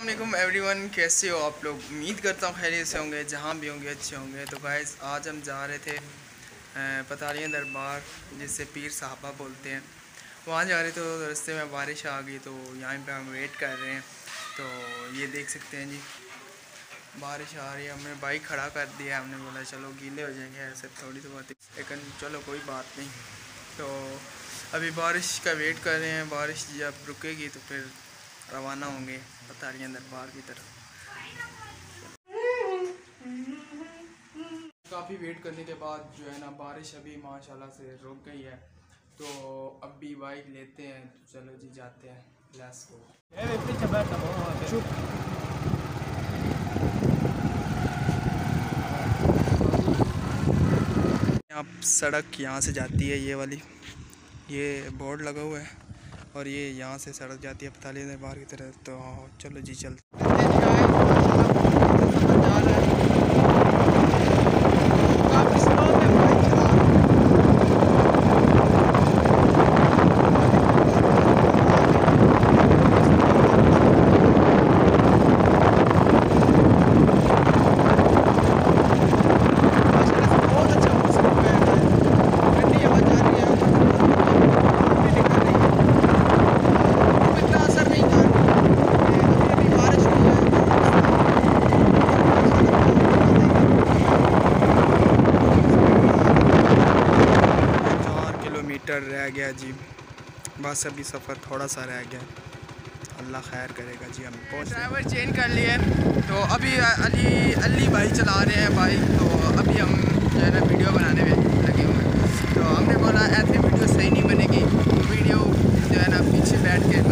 अल्लाम everyone कैसे हो आप लोग? उम्मीद करता हूँ खैरियत से होंगे, जहाँ भी होंगे, अच्छे होंगे। तो गाइस आज हम जा रहे थे पतालियाँ दरबार जिससे पीर साहबा बोलते हैं। वहाँ जा रहे थे तो रास्ते में बारिश आ गई तो यहाँ पे हम वेट कर रहे हैं। तो ये देख सकते हैं जी, बारिश आ रही है, हमने बाइक खड़ा कर दिया हमने बोला, चलो, गीले हो जाएँगे ऐसे, थोड़ी सी बात लेकिन चलो, कोई बात नहीं। तो अभी बारिश का वेट कर रहे हैं, बारिश जब रुकेगी तो फिर रवाना होंगे पतारियाँ दरबार की तरफ़। काफ़ी वेट करने के बाद जो है ना बारिश अभी माशाल्लाह से रुक गई है। तो अब भी बाइक लेते हैं तो चलो जी जाते हैं लेस को। यहाँ सड़क यहाँ से जाती है ये वाली। ये बोर्ड लगा हुआ है। और ये यहाँ से सड़क जाती है, पताली बाहर की तरफ़। तो चलो जी, चलते मीटर रह गया जी। बस अभी सफ़र थोड़ा सा रह गया। अल्लाह खैर करेगा जी, हम ड्राइवर चेंज कर लिए। तो अभी अली अली भाई चला रहे हैं बाइक तो अभी हम जो है ना वीडियो बनाने में लगे हुए हैं। तो हमने बोला, ऐसी वीडियो सही नहीं बनेगी। वीडियो जो है ना पीछे बैठ के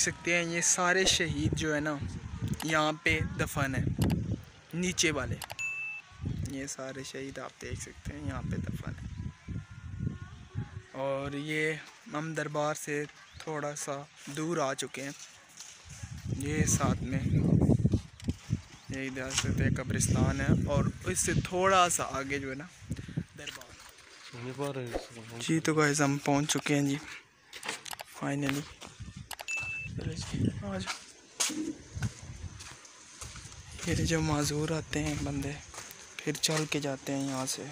देख सकते हैं ये सारे शहीद जो है ना यहाँ पे दफन है नीचे वाले। ये सारे शहीद आप देख सकते हैं यहाँ पे दफन है। और ये हम दरबार से थोड़ा सा दूर आ चुके हैं। ये साथ में ये इधर से कब्रिस्तान है और इससे थोड़ा सा आगे जो है ना दरबार। जी तो गाइस हम पहुँच चुके हैं जी फाइनली आज। फिर जो माजूर आते हैं बंदे फिर चल के जाते हैं यहाँ से।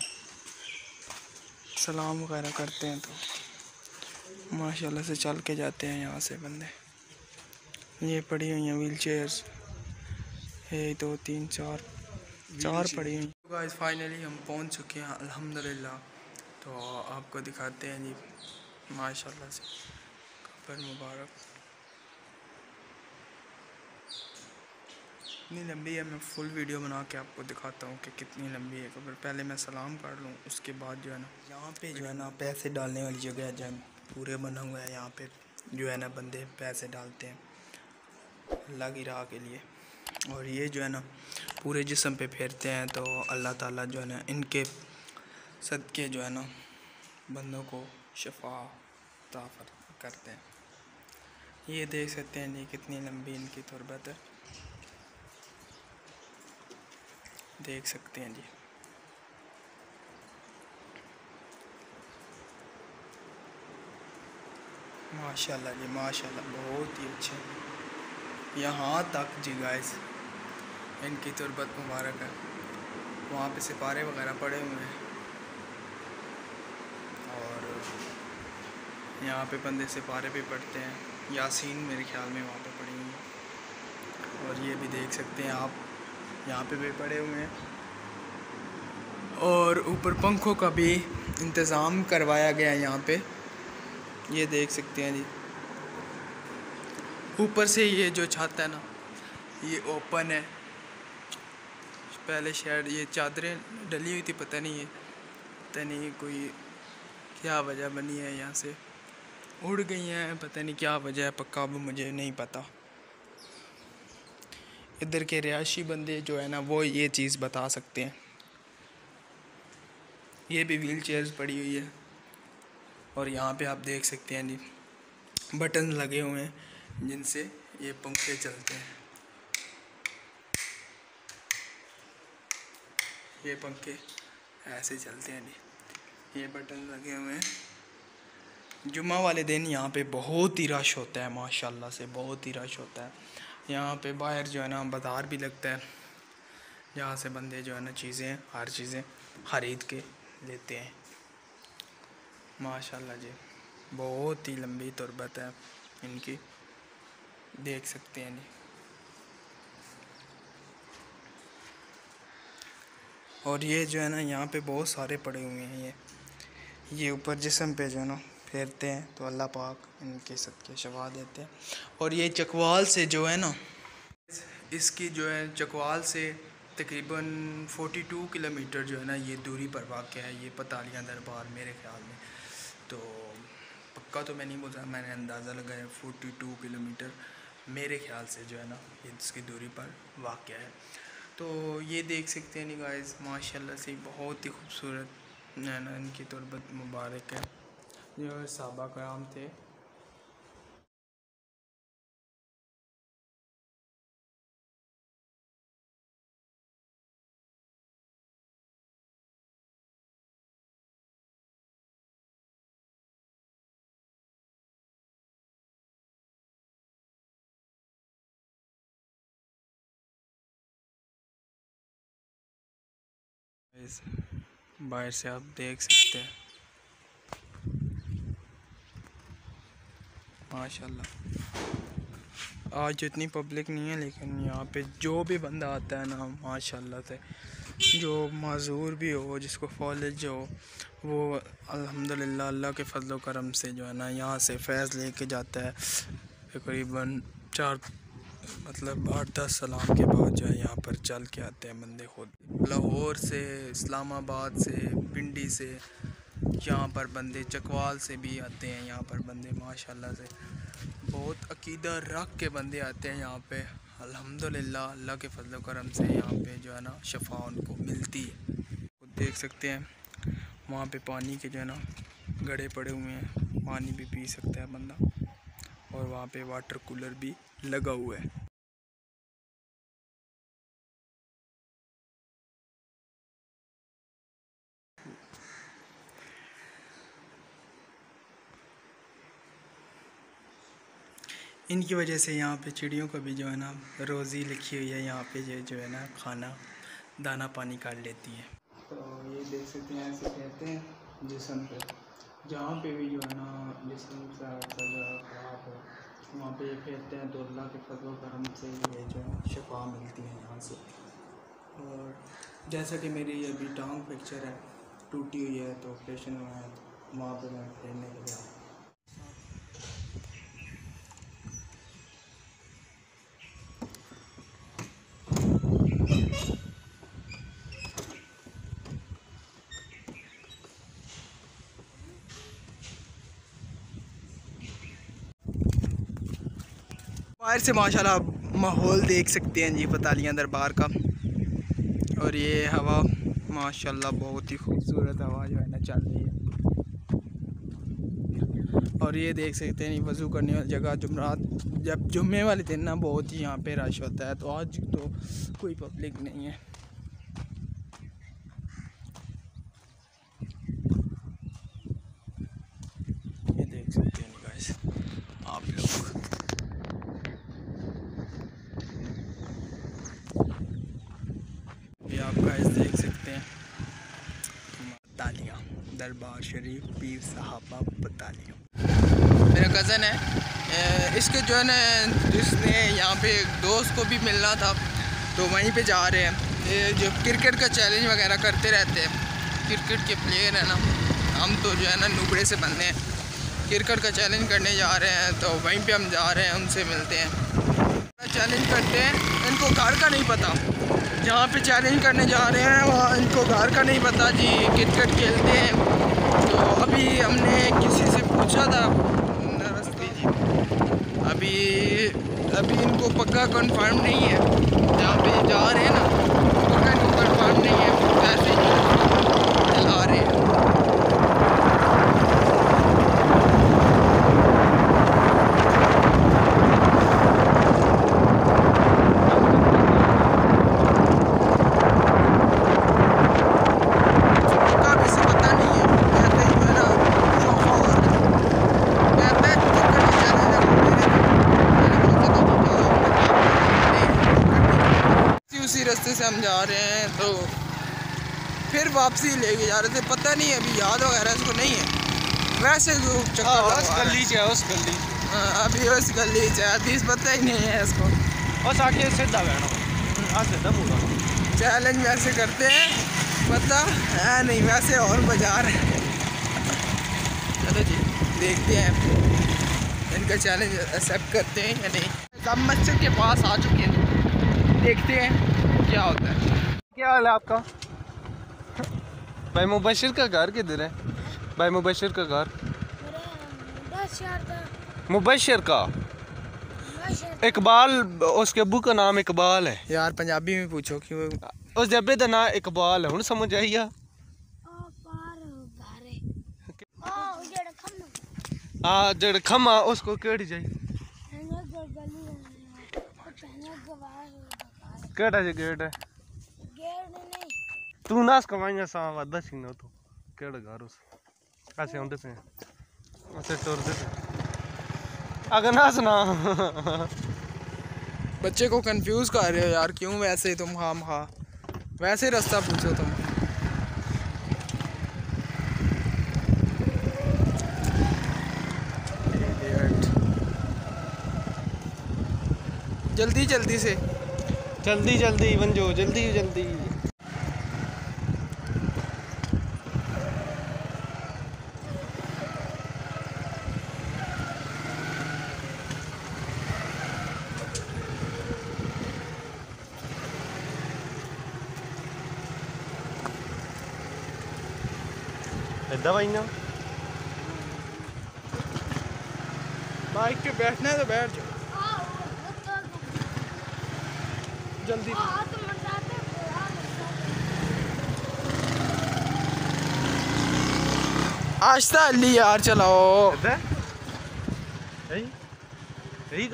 सलाम वगैरह करते हैं तो। माशाल्लाह से चल के जाते हैं यहाँ से बंदे। ये पड़ी हुई हैं व्हील चेयर्स एक दो तीन चार चार पड़ी हुई गाइस फाइनली हम पहुँच चुके हैं अल्हम्दुलिल्लाह। तो आपको दिखाते हैं जी माशाल्लाह से। कब्र मुबारक। कितनी लंबी है, मैं फुल वीडियो बना के आपको दिखाता हूँ कि कितनी लंबी है। कबर पहले मैं सलाम कर लूँ, उसके बाद जो है ना, यहाँ पे जो है ना पैसे डालने वाली जगह है जब पूरे बना हुआ है। यहाँ पे जो है ना बंदे पैसे डालते हैं अल्लाह की राह के लिए। और ये जो है ना पूरे जिसम पे फेरते हैं तो अल्लाह ताला जो है ना इनके सदके जो है ना बंदों को शफा ताफर करते हैं। ये देख सकते हैं जी कितनी लंबी इनकी तुरबत है। देख सकते हैं जी। माशाल्लाह जी, माशाल्लाह, बहुत ही अच्छे। यहाँ तक जी गाइस इनकी तुरबत मुबारक है। वहाँ पे सिपारे वगैरह पड़े हुए हैं। और यहाँ पे बंदे सिपारे भी पढ़ते हैं। यासीन मेरे ख्याल में वहाँ पे पड़ी हुई है। और ये भी देख सकते हैं आप यहाँ पे भी पड़े हुए हैं। और ऊपर पंखों का भी इंतज़ाम करवाया गया है यहाँ पे। ये देख सकते हैं जी। ऊपर से ये जो छत है ना, ये ओपन है। पहले शायद ये चादरें डली हुई थी, पता नहीं है। पता नहीं कोई क्या वजह बनी है यहाँ से। उड़ गई हैं, पता नहीं क्या वजह है, पक्का अब मुझे नहीं पता। इधर के रिहायशी बंदे जो है ना, वो ये चीज़ बता सकते हैं। ये भी व्हील चेयर्स पड़ी हुई है। और यहाँ पे आप देख सकते हैं जी बटन लगे हुए हैं, जिनसे ये पंखे चलते हैं। ये पंखे ऐसे चलते हैं जी। ये बटन लगे हुए हैं। जुम्मा वाले दिन यहाँ पे बहुत ही रश होता है, माशाल्लाह से बहुत ही रश होता है। यहाँ पे बाहर जो है ना बाज़ार भी लगता है। जहाँ से बंदे जो है ना चीज़ें, हर चीज़ें ख़रीद के लेते हैं। माशाल्लाह जी, बहुत ही लंबी तुरबत है इनकी, देख सकते हैं जी। और ये जो है ना, यहाँ पे बहुत सारे पड़े हुए हैं ये। ये ऊपर जिसम पे जो है ना फेरते हैं तो अल्लाह पाक इनके सदके शवा देते हैं। और ये चकवाल से जो है ना, इसकी जो है चकवाल से तकरीबन 42 किलोमीटर जो है ना, ये दूरी पर वाक़ है, ये पतालियाँ दरबार मेरे ख्याल में। तो पक्का तो मैं नहीं बोल रहा, मैंने अंदाज़ा लगाया फोर्टी टू किलोमीटर मेरे ख्याल से जो है ना, इसकी दूरी पर वाक़ है। तो ये देख सकते हैं नहीं गाइस माशाल्लाह से बहुत ही खूबसूरत इनकी तुरबत मुबारक है। जो साहबा कराम थे। बाहर से आप देख सकते हैं। माशाल्लाह। आज इतनी पब्लिक नहीं है, लेकिन यहाँ पे जो भी बंदा आता है ना, माशाल्लाह से, जो माजूर भी हो, जिसको फॉलेज हो, वो अल्हम्दुलिल्लाह अल्लाह के फजल करम से जो है ना, यहाँ से फैज़ लेके जाता है। तकरीबन चार मतलब आठ, दस सलाम के बाद जो है यहाँ पर चल के आते हैं बंदे खुद। लाहौर से, इस्लामाबाद से, पिंडी से यहाँ पर बंदे चकवाल से भी आते हैं, यहाँ पर बंदे माशाल्लाह से बहुत अकीदा रख के बंदे आते हैं यहाँ पे। अल्हम्दुलिल्लाह, अल्लाह के फजल करम से यहाँ पे जो है ना शफा उनको मिलती है। खुद देख सकते हैं, वहाँ पे पानी के जो है ना गड़े पड़े हुए हैं। पानी भी पी सकता है बंदा और वहाँ पे वाटर कूलर भी लगा हुआ है। इनकी वजह से यहाँ पे चिड़ियों का भी जो है ना, रोज़ी लिखी हुई है यहाँ पे जो है ना, खाना, दाना पानी काट लेती है। तो ये देख सकते हैं, ऐसे कहते हैं, जिसम पे। जहाँ पे भी जो है ना, जिसम सा ख़राब हो वहाँ पे ये कहते हैं तो अल्लाह के फजल करम से ये जो है, शफा मिलती है यहाँ से। और जैसा कि मेरी अभी टांग फ्रैक्चर है, टूटी हुई है तो ऑपरेशन हुआ है तो वहाँ पर मैं फेरने के लिए बाहर से माशाल्लाह माहौल देख सकते हैं जी, पतालियाँ दरबार का। और ये हवा, माशाल्लाह बहुत ही खूबसूरत हवा जो है ना चल रही है। और ये देख सकते हैं वज़ू करने वाली जगह जुमरात, जब जुम्मे वाले दिन ना बहुत ही यहाँ पे रश होता है तो आज तो कोई पब्लिक नहीं है ये देख सकते हैं गाइस आप लोग ये आप गाइस देख सकते हैं तालियाँ दरबार शरीफ पीर साहबा बतालियाँ मेरा कज़न है। इसके जो है ना, जिसने यहाँ पे एक दोस्त को भी मिलना था तो वहीं पे जा रहे हैं। जो क्रिकेट का चैलेंज वगैरह करते रहते हैं। क्रिकेट के प्लेयर हैं ना, हम तो जो है ना, नुबड़े से बनने हैं। क्रिकेट का चैलेंज करने जा रहे हैं तो वहीं पे हम जा रहे हैं, उनसे मिलते हैं। चैलेंज करते हैं, इनको घर का नहीं पता। जहाँ पे चैलेंज करने जा रहे हैं, वहाँ इनको घर का नहीं पता जी, क्रिकेट खेलते हैं। तो अभी हमने किसी से पूछा था जी अभी अभी इनको पक्का कंफर्म नहीं है। जहाँ पे जा रहे हैं ना, पक्का इनको कंफर्म नहीं है ऐसे ही चला रहे हैं पक्का वैसे पता नहीं है कहते हैं जो है ना शौक और कहते हैं क्रिकेट का चैलेंज है मैंने बोला था कि जाओ उसी उसी रास्ते से हम जा रहे हैं तो फिर वापसी लेके जा रहे थे। पता नहीं अभी याद वगैरह इसको नहीं है। वैसे चक्कर लगवा गली है। उस गली हाँ, अभी उस गली से हदीस पता ही नहीं है इसको। बस आके सीधा बहना आ सीधा पूरा चैलेंज वैसे करते हैं। पता है नहीं वैसे और बाज़ार है। चलो जी देखते हैं। इनका चैलेंज एक्सेप्ट करते हैं या नहीं? सब मस्जिद के पास आ चुके हैं। देखते हैं। क्या होता है? क्या हाल है आपका? भाई मुबशिर का घर किधर है? भाई मुबशिर का घर? मुबशिर का? इकबाल उसके अबू का नाम इकबाल है। यार पंजाबी में पूछो कि वो उस जब्बे का नाम इकबाल है हूँ समझ आई आ? ओ पार घरे ओ जेड़ा आ जड़ खमा उसको केड़ी जाई हने गो गली है ओ तने गवार बकार केड़ा जे गेट है गेड़ नहीं तू नास कमाइया सा वादा सी ना तू केड़ा घर उस? ऐसे आंदे पे ऐसे टुरदे पे अगर नास ना। बच्चे को कंफ्यूज कर रहे हो यार क्यों वैसे तुम हम हा वैसे रास्ता पूछो तुम। जल्दी जल्दी से। जल्दी जल्दी बंजो जल्दी जल्दी। भाई ना। बाइक पे बैठना है तो बैठ जाओ आ वो तो जल्दी। आ तो आस्ता अली यार चलाओ। यही यही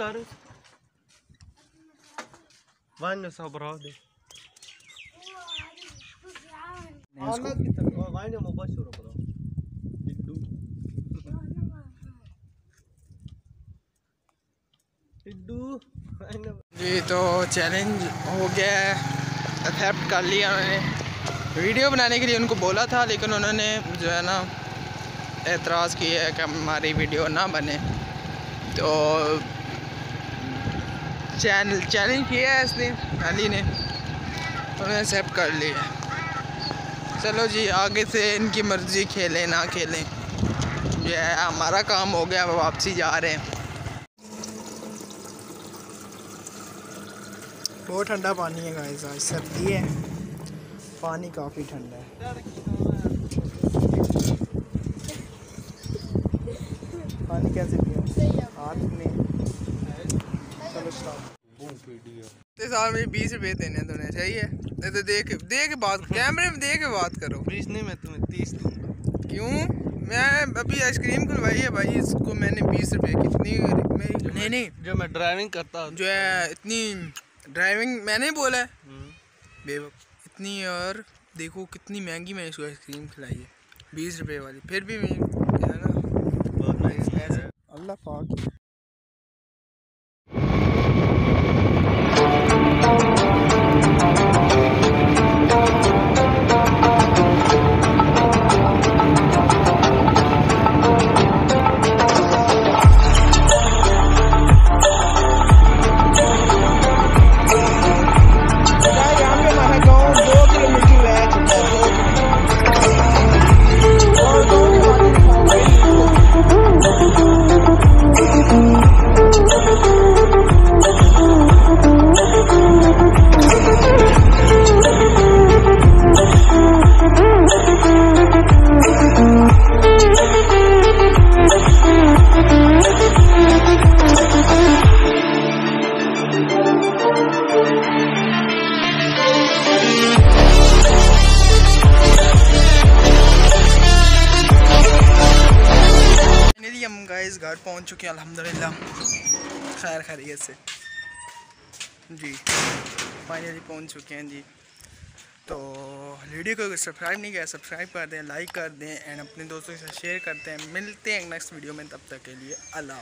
वाइन सब रहा दे वाइन मुबशर बरो टिड्डू टिड्डू वाइन जी तो चैलेंज हो गया है। एक्सेप्ट कर लिया उन्होंने वीडियो बनाने के लिए उनको बोला था, लेकिन उन्होंने जो है ना एतराज़ किया है कि हमारी वीडियो ना बने। तो चैनल चैलेंज किया है इसने अली ने। उन्होंने एक्सेप्ट कर लिया। चलो जी, आगे से इनकी मर्ज़ी खेलें, ना खेलें। ये है हमारा काम हो गया वापसी जा रहे हैं। बहुत ठंडा पानी है गाइस आज सर्दी है। पानी काफ़ी ठंडा है। पानी कैसे पिया? हाथ में। चलो ते साल में बीस रुपए देने तूने सही है? नहीं तो देख दे के बात कैमरे में दे के बात करो। बीस नहीं मैं तुम्हें तीस दूँगा। क्यों? मैं अभी आइसक्रीम खुलवाई है भाई इसको मैंने बीस रुपए कितनी नहीं नहीं जो मैं ड्राइविंग करता हूँ। जो है इतनी ड्राइविंग मैंने बोला है। हम्म। बेवक इतनी और देखो कितनी महँगी मैंने इसको आइसक्रीम खिलाई है। बीस रुपए वाली फिर भी मैं क्या है ना? बहुत नाइस अल्लाह पाक। चुके हैं अलहमदिल्ला खैर खैरियत से। जी फाइनली पहुँच चुके हैं, जी। तो वीडियो को सब्सक्राइब नहीं किया सब्सक्राइब कर दें लाइक कर दें एंड अपने दोस्तों के साथ शेयर करते हैं मिलते हैं नेक्स्ट वीडियो में, तब तक के लिए, अल्लाह।